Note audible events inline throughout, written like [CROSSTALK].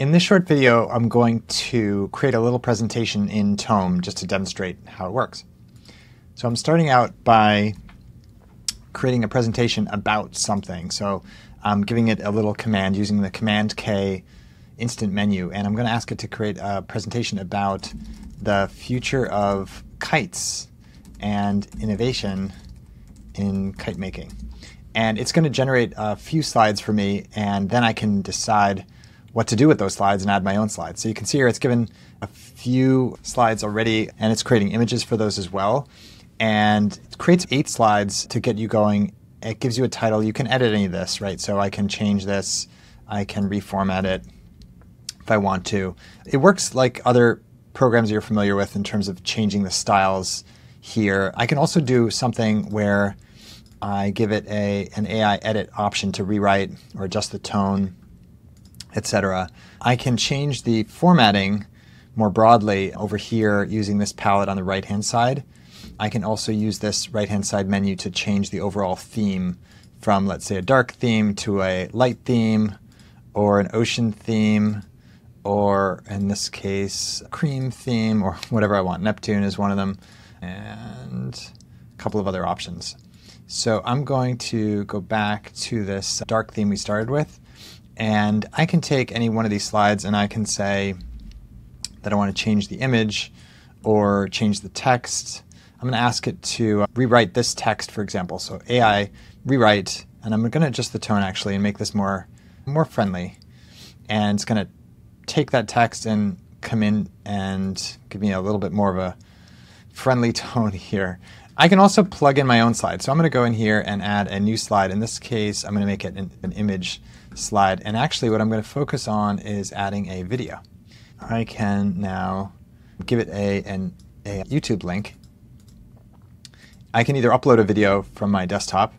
In this short video, I'm going to create a little presentation in Tome just to demonstrate how it works. So I'm starting out by creating a presentation about something. So I'm giving it a little command using the Command K instant menu, and I'm going to ask it to create a presentation about the future of kites and innovation in kite making. And it's going to generate a few slides for me, and then I can decide what to do with those slides and add my own slides. So you can see here it's given a few slides already, and it's creating images for those as well. And it creates eight slides to get you going. It gives you a title. You can edit any of this, right? So I can change this, I can reformat it if I want to. It works like other programs you're familiar with in terms of changing the styles here. I can also do something where I give it a an AI edit option to rewrite or adjust the tone, etc. I can change the formatting more broadly over here using this palette on the right hand side. I can also use this right hand side menu to change the overall theme from let's say a dark theme to a light theme or an ocean theme or in this case, cream theme or [LAUGHS] whatever I want. Neptune is one of them, and a couple of other options. So I'm going to go back to this dark theme we started with, and I can take any one of these slides and I can say that I want to change the image or change the text. I'm going to ask it to uh, rewrite this text, for example. So AI rewrite, and I'm going to adjust the tone actually and make this more more friendly. And it's going to take that text and come in and give me a little bit more of a friendly [LAUGHS] tone here. I can also plug in my own slide. So I'm going to go in here and add a new slide. In this case, I'm going to make it an, an image slide. And actually what I'm going to focus on is adding a video. I can now give it a, an, a YouTube link. I can either upload a video from my desktop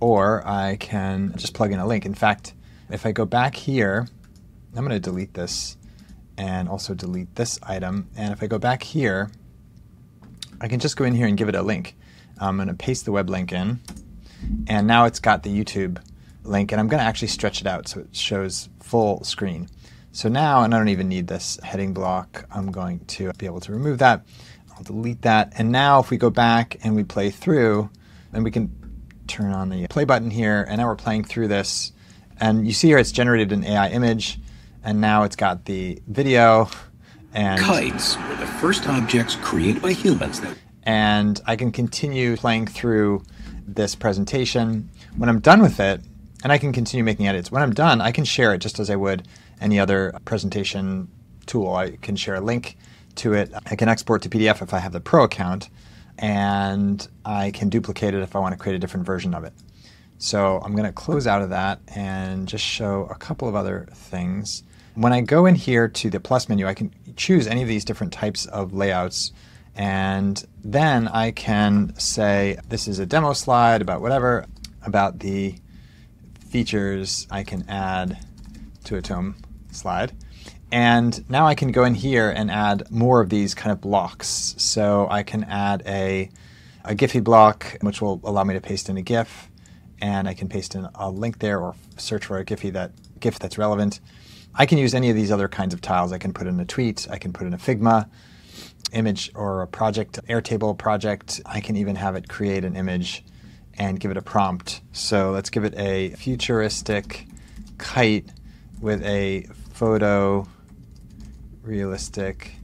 or I can just plug in a link. In fact, if I go back here I'm going to delete this and also delete this item. And if I go back here, I can just go in here and give it a link. I'm going to paste the web link in, and now it's got the YouTube link, and I'm going to actually stretch it out so it shows full screen. So now, and I don't even need this heading block, I'm going to be able to remove that. I'll delete that. And now if we go back and we play through, then we can turn on the play button here, and now we're playing through this. And you see here it's generated an AI image and now it's got the video and kites were the first objects created by humans that and I can continue playing through this presentation. When I'm done with it, and I can continue making edits. When I'm done, I can share it just as I would any other presentation tool. I can share a link to it. I can export to PDF if I have the Pro account, and I can duplicate it if I want to create a different version of it. So I'm going to close out of that and just show a couple of other things. When I go in here to the plus menu, I can choose any of these different types of layouts. And then I can say, this is a demo slide about whatever, about the features I can add to a tome slide. And now I can go in here and add more of these kind of blocks. So I can add a, a Giphy block, which will allow me to paste in a GIF. And I can paste in a link there or search for a Giphy that GIF that's relevant. I can use any of these other kinds of tiles. I can put in a tweet, I can put in a Figma image or a project, Airtable project. I can even have it create an image and give it a prompt. So let's give it a futuristic kite with a photo realistic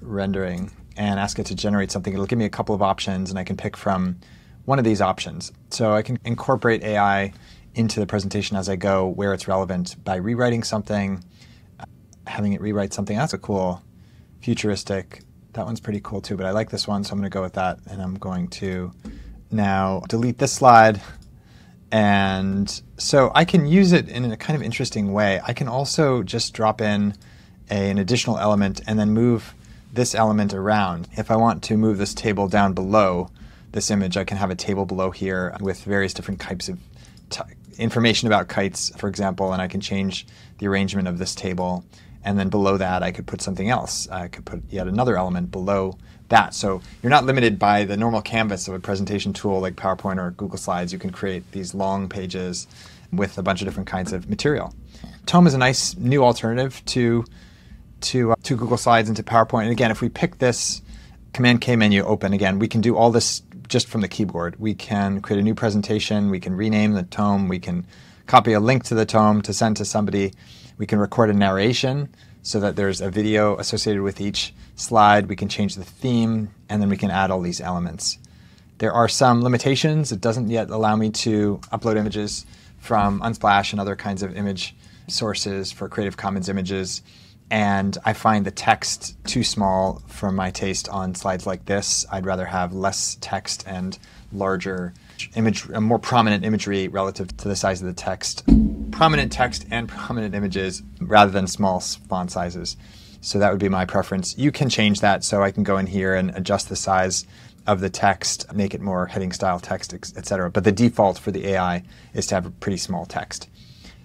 rendering and ask it to generate something. It'll give me a couple of options and I can pick from one of these options. So I can incorporate AI into the presentation as I go where it's relevant by rewriting something, having it rewrite something. That's a cool futuristic. That one's pretty cool too, but I like this one, so I'm going to go with that. And I'm going to now delete this slide. And so I can use it in a kind of interesting way. I can also just drop in a, an additional element and then move this element around. If I want to move this table down below this image, I can have a table below here with various different types of information about kites, for example, and I can change the arrangement of this table. And then below that, I could put something else. I could put yet another element below that. So you're not limited by the normal canvas of a presentation tool like PowerPoint or Google Slides. You can create these long pages with a bunch of different kinds of material. Tome is a nice new alternative to to uh, to Google Slides and to PowerPoint. And again, if we pick this Command K menu open again, we can do all this just from the keyboard. We can create a new presentation. We can rename the tome. We can copy a link to the tome to send to somebody. We can record a narration so that there's a video associated with each slide. We can change the theme, and then we can add all these elements. There are some limitations. It doesn't yet allow me to upload images from Unsplash and other kinds of image sources for Creative Commons images. And I find the text too small for my taste on slides like this. I'd rather have less text and larger image, a more prominent imagery relative to the size of the text. Prominent text and prominent images rather than small font sizes. So that would be my preference. You can change that so I can go in here and adjust the size of the text, make it more heading style text, etc. But the default for the AI is to have a pretty small text.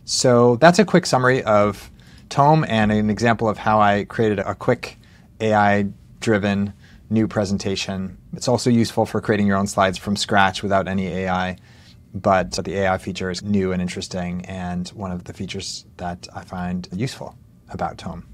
So that's a quick summary of Tome and an example of how I created a quick AI driven new presentation. It's also useful for creating your own slides from scratch without any AI. But the AI feature is new and interesting and one of the features that I find useful about Tome.